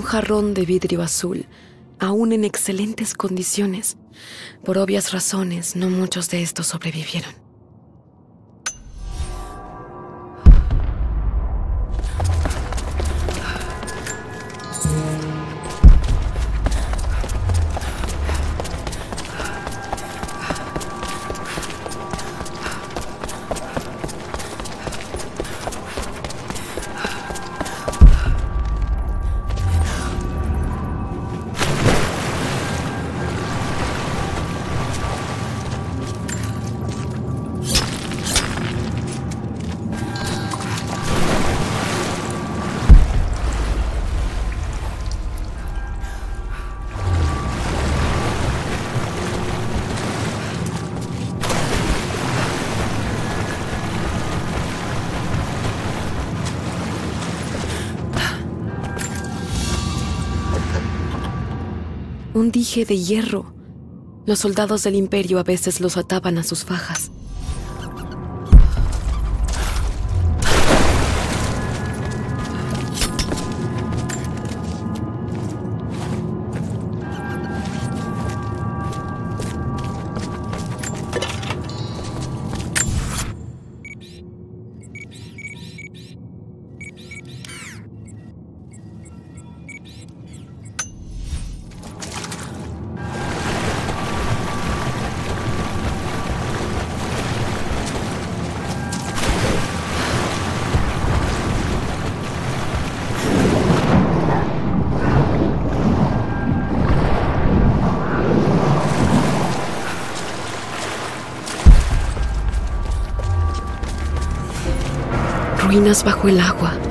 Un jarrón de vidrio azul, aún en excelentes condiciones. Por obvias razones, no muchos de estos sobrevivieron. Un dije de hierro. Los soldados del imperio a veces los ataban a sus fajas. Ruinas bajo el agua.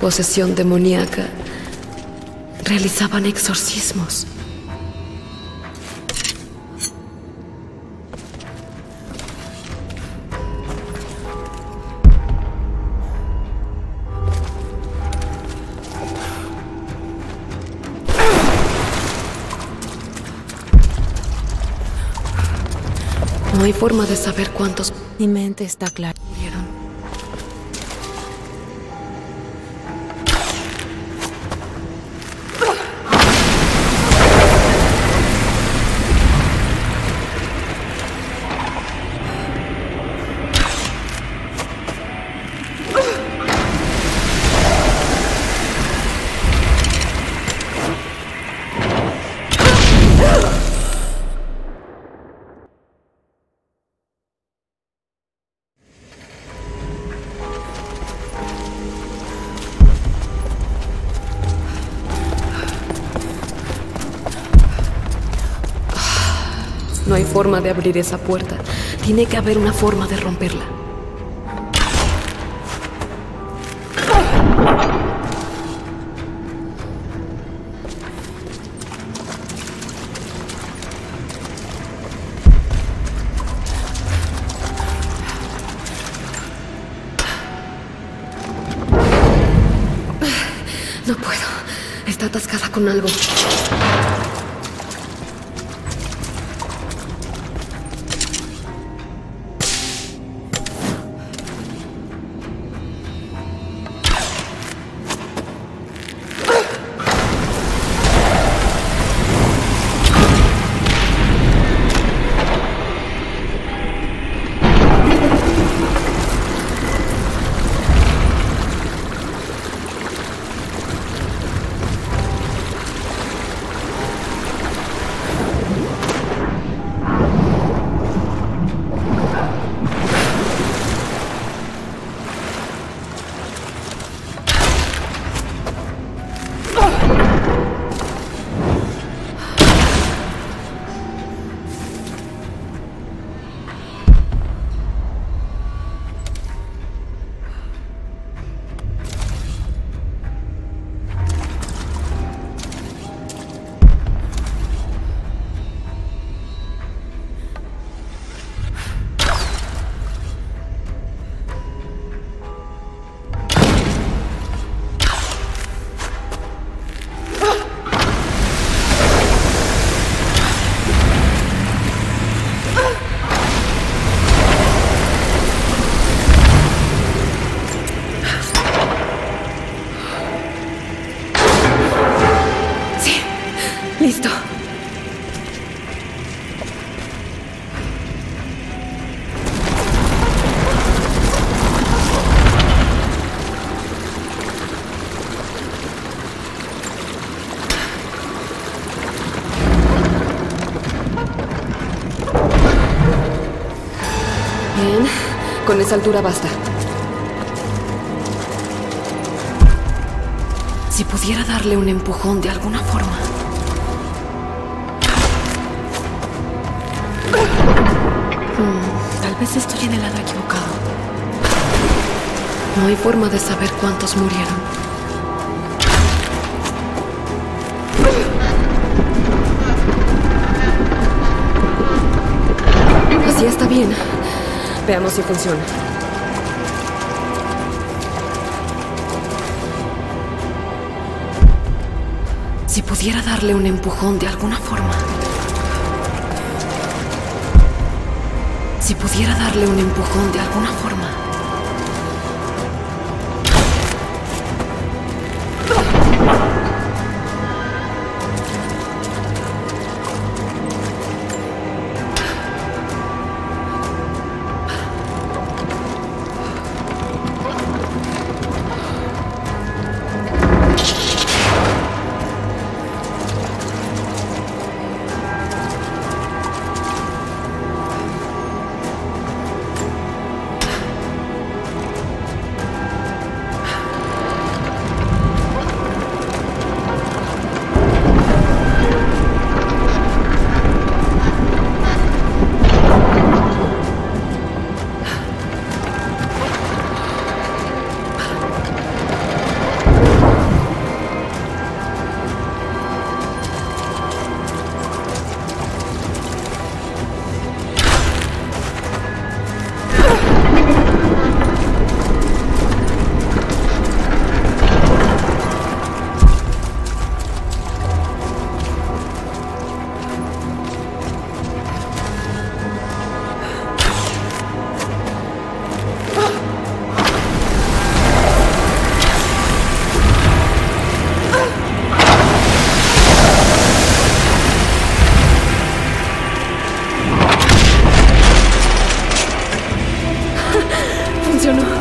Posesión demoníaca. Realizaban exorcismos. No hay forma de saber cuántos Mi mente está clara. forma de abrir esa puerta. Tiene que haber una forma de romperla. No puedo. Está atascada con algo. Con esa altura basta. Si pudiera darle un empujón de alguna forma. Hmm, tal vez estoy en el lado equivocado. No hay forma de saber cuántos murieron. Así está bien. Veamos si funciona. Si pudiera darle un empujón de alguna forma. Si pudiera darle un empujón de alguna forma. impressionnant.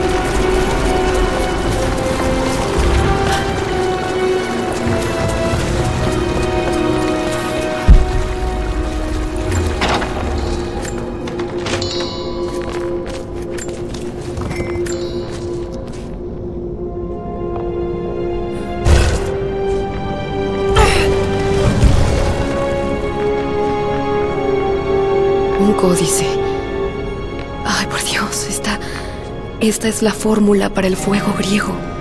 Esta es la fórmula para el fuego griego.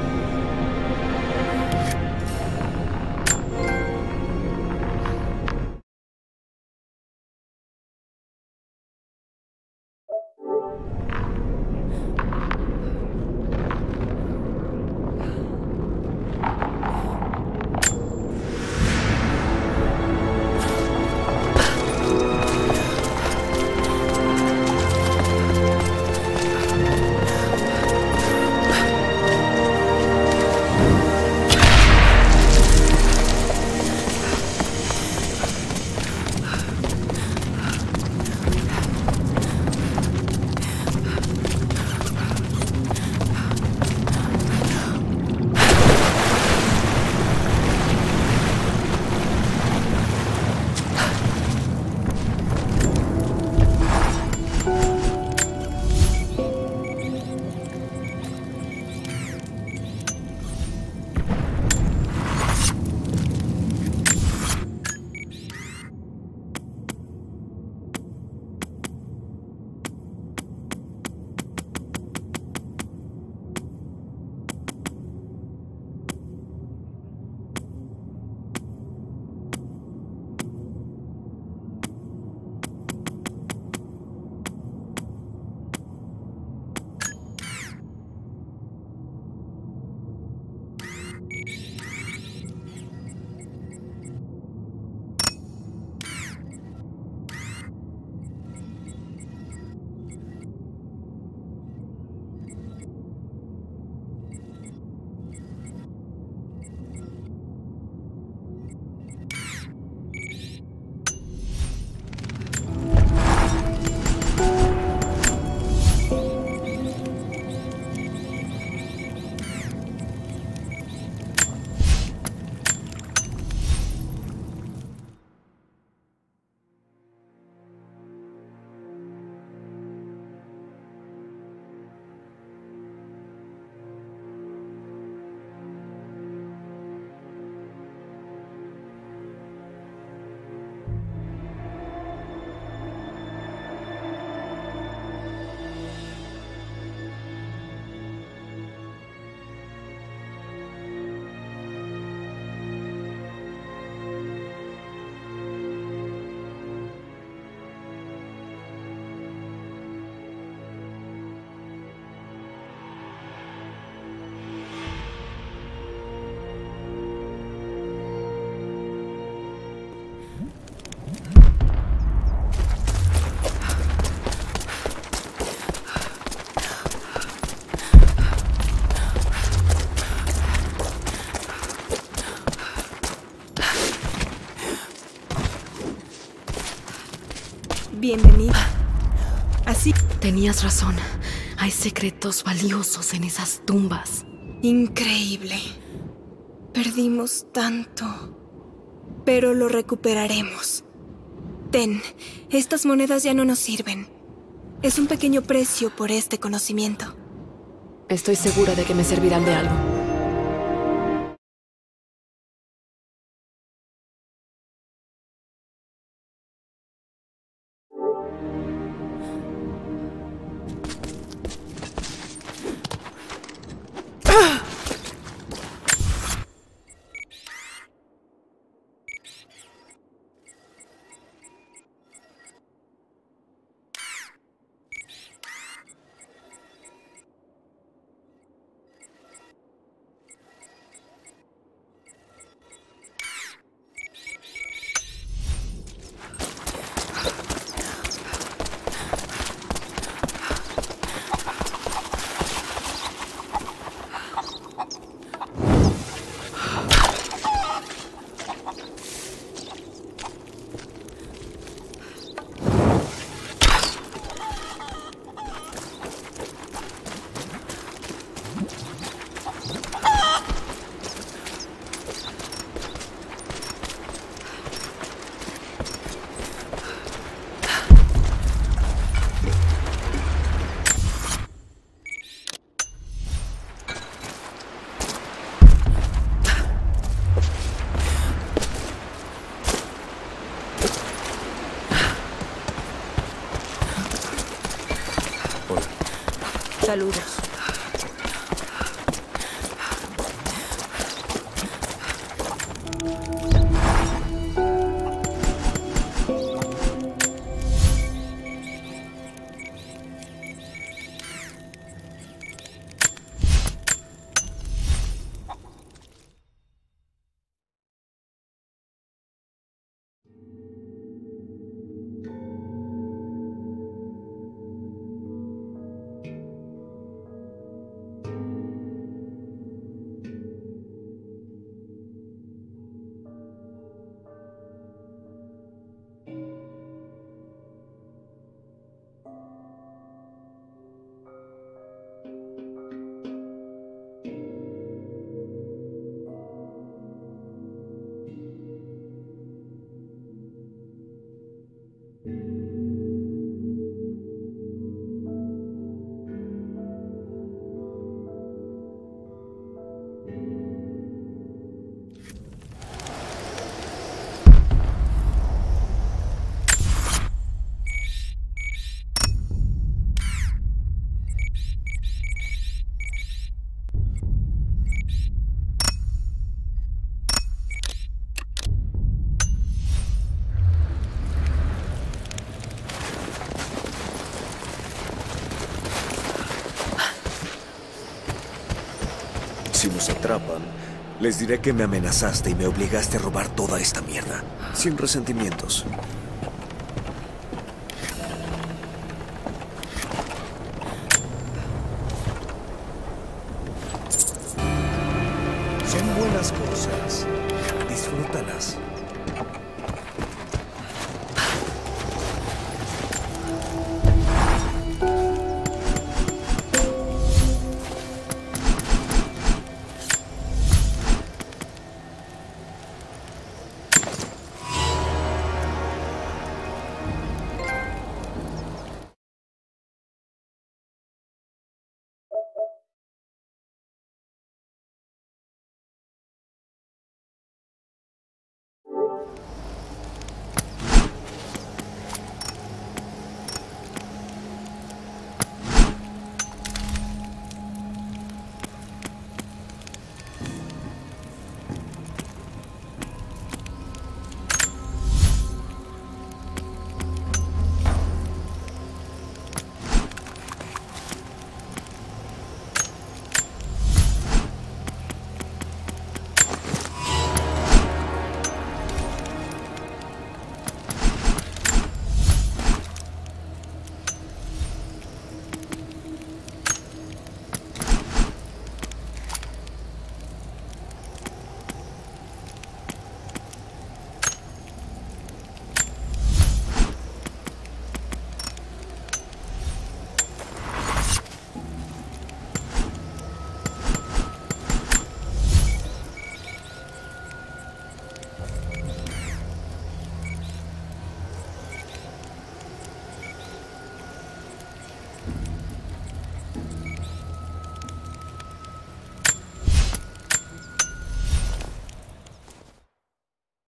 Tenías razón. Hay secretos valiosos en esas tumbas. increíble. Perdimos tanto. Pero lo recuperaremos. Ten, estas monedas ya no nos sirven. Es un pequeño precio por este conocimiento. Estoy segura de que me servirán de algo. Saludos. Les diré que me amenazaste y me obligaste a robar toda esta mierda. Sin resentimientos.